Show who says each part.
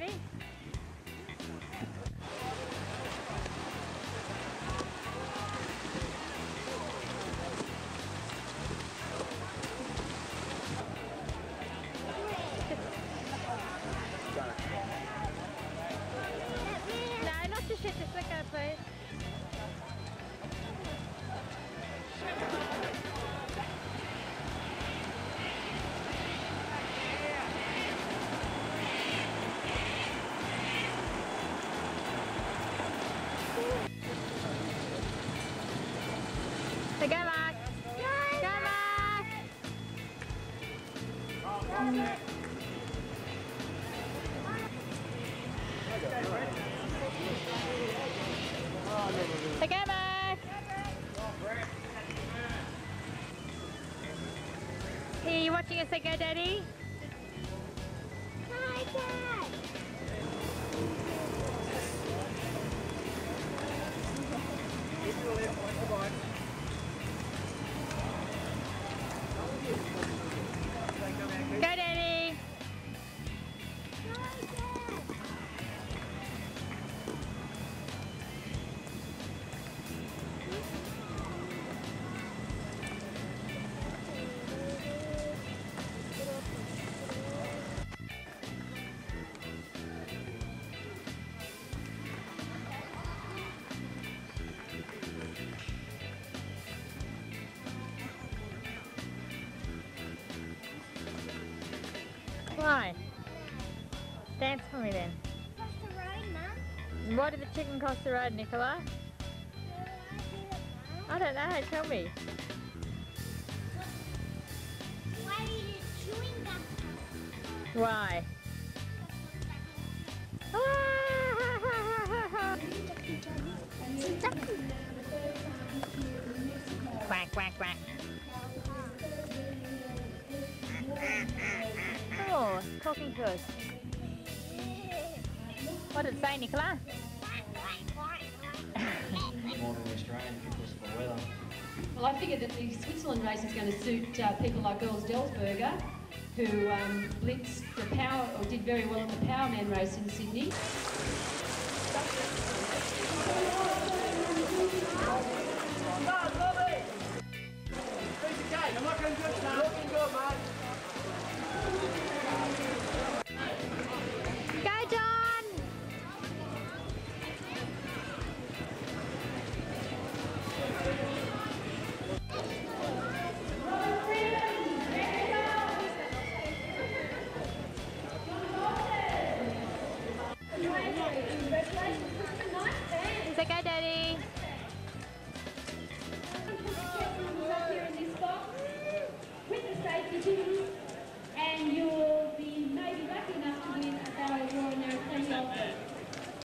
Speaker 1: ready? Say go, Mark. Go, Mark. Say go, Mark. Hey, you watching us say go, Daddy? Why? Dance for me then. Why did the chicken cross the road, Nicola? I don't know, tell me.
Speaker 2: Why did chewing gum come?
Speaker 1: Why? quack, quack, quack. Talking to us. What did it say, Nicola?
Speaker 3: Australian the weather.
Speaker 4: Well, I figured that the Switzerland race is going to suit uh, people like Girls Dellsperger, who um, blitzed the power or did very well in the Powerman race in Sydney.